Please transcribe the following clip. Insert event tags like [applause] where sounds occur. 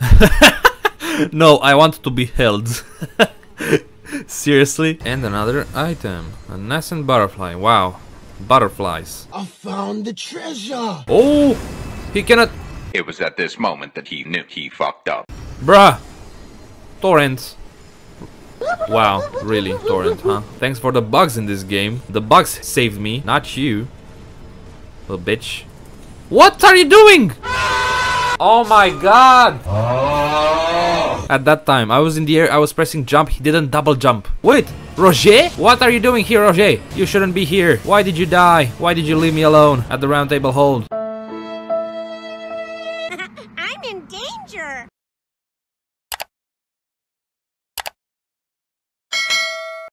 [laughs] no, I want to be held. [laughs] Seriously? And another item. A nascent butterfly. Wow. Butterflies. I found the treasure. Oh! He cannot... It was at this moment that he knew he fucked up. Bruh! Torrent. Wow, really, Torrent, huh? Thanks for the bugs in this game. The bugs saved me, not you. Little bitch. What are you doing? Oh my god! at that time. I was in the air, I was pressing jump, he didn't double jump. Wait, Roger? What are you doing here, Roger? You shouldn't be here. Why did you die? Why did you leave me alone at the round table hold? [laughs] I'm in danger.